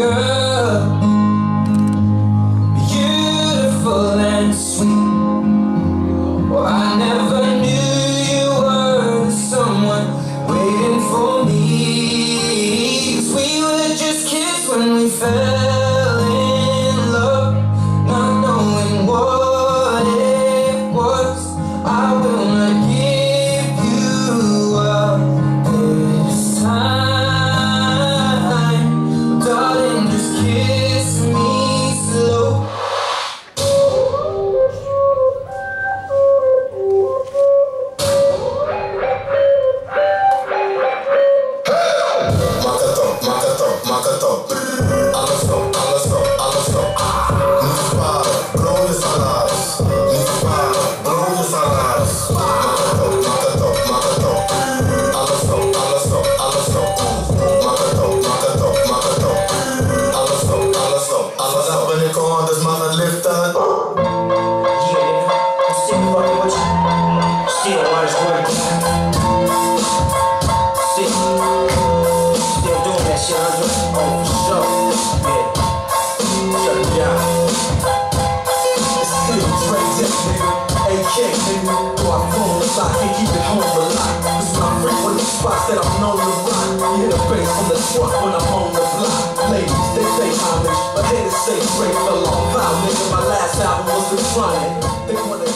Girl, beautiful and sweet. I never knew you were someone waiting for me. we were just kids when we fell still. Oh, for. Yeah. Shut it down. Still Dre Dip, nigga. AK, I phone can't keep it home the spots that I'm known to rock, hear the bass from the truck when I'm on the block. Ladies, they pay homage, but off. Wow, nigga, my last album was The Chronic. They wanna...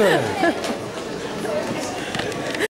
对。